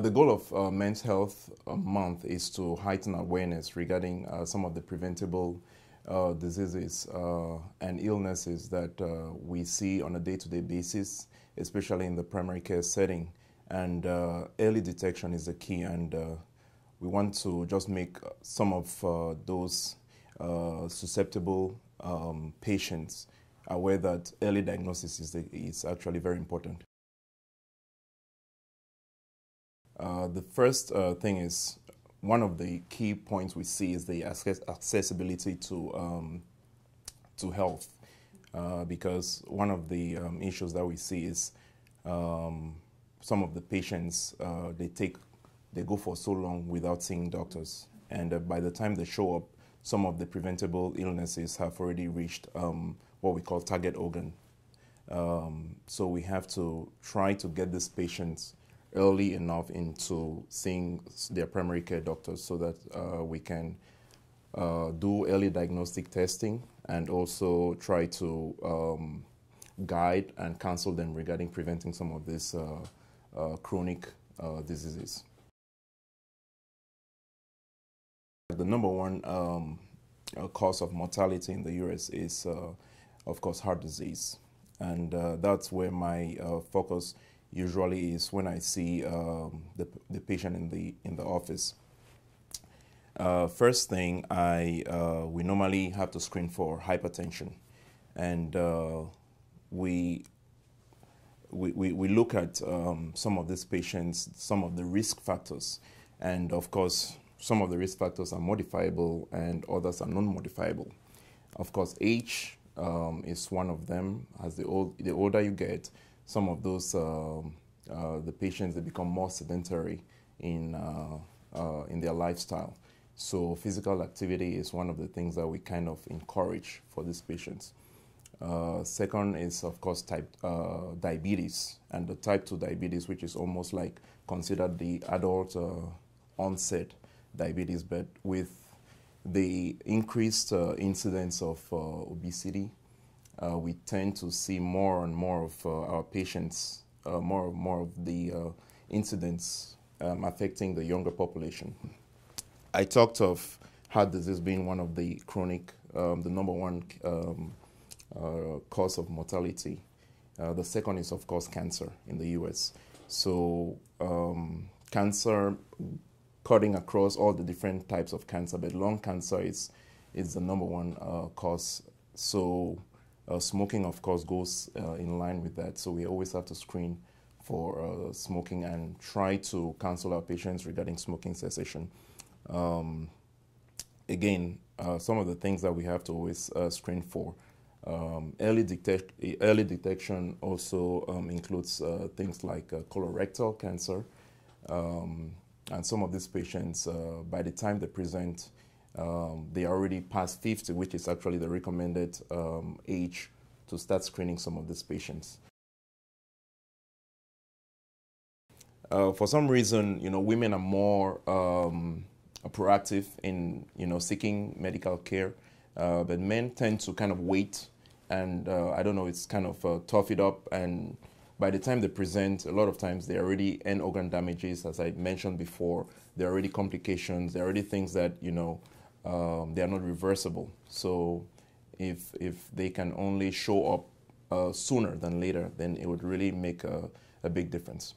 The goal of uh, Men's Health uh, Month is to heighten awareness regarding uh, some of the preventable uh, diseases uh, and illnesses that uh, we see on a day-to-day basis, especially in the primary care setting. And early detection is the key, and we want to just make some of those susceptible um, patients aware that early diagnosis is, the, is actually very important. Uh, the first uh, thing is one of the key points we see is the access accessibility to um, to health, uh, because one of the um, issues that we see is um, some of the patients uh, they take they go for so long without seeing doctors, and uh, by the time they show up, some of the preventable illnesses have already reached um, what we call target organ. Um, so we have to try to get these patients early enough into seeing their primary care doctors so that uh, we can uh, do early diagnostic testing and also try to um, guide and counsel them regarding preventing some of these uh, uh chronic uh, diseases. The number one um, uh, cause of mortality in the US is, of course, heart disease. And that's where my focus usually is when I see um, the, the patient in the in the office. Uh, first thing, I uh, we normally have to screen for hypertension, and uh, we, we, we look at um, some of these patients, some of the risk factors, and of course, some of the risk factors are modifiable and others are non-modifiable. Of course, age um, is one of them. As the old the older you get, some of those um, uh, the patients they become more sedentary in uh, uh, in their lifestyle. So physical activity is one of the things that we kind of encourage for these patients. Uh, second is of course type uh, diabetes and the type 2 diabetes which is almost like considered the adult uh, onset diabetes but with the increased incidence of obesity uh, we tend to see more and more of uh, our patients, uh, more and more of the uh, incidents um, affecting the younger population. I talked of heart disease being one of the chronic, um, the number one um, uh, cause of mortality. Uh, the second is, of course, cancer in the U.S. So um, cancer cutting across all the different types of cancer, but lung cancer is, is the number one cause. So uh, smoking, of course, goes uh, in line with that. So we always have to screen for uh, smoking and try to counsel our patients regarding smoking cessation. Um, again, uh, some of the things that we have to always uh, screen for. Um, early, detect early detection also um, includes things like colorectal cancer. Um, and some of these patients, by the time they present, um, they already past 50, which is actually the recommended um, age to start screening some of these patients. Uh, for some reason, you know, women are more um, proactive in, you know, seeking medical care, uh, but men tend to kind of wait, and uh, I don't know, it's kind of uh, tough it up, and by the time they present, a lot of times they already end organ damages, as I mentioned before. There are already complications. There are already things that you know um, they are not reversible. So if, if they can only show up uh, sooner than later, then it would really make a, a big difference.